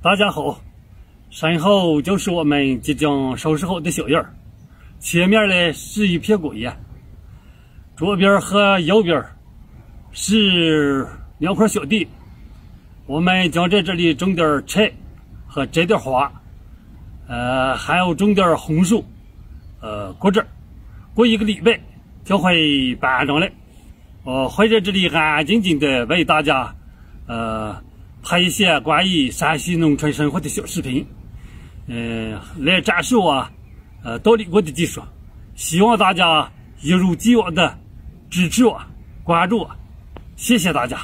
大家好，身后就是我们即将收拾好的小院儿，前面呢是一片果园，左边和右边是两块小地，我们将在这里种点菜和摘点花，呃，还要种点红薯，呃，果子。过一个礼拜就会搬上来，我会在这里安安静静的为大家，呃。拍一些关于山西农村生活的小视频，嗯，来展示我呃倒立过的技术，希望大家一如既往的支持我、关注我，谢谢大家。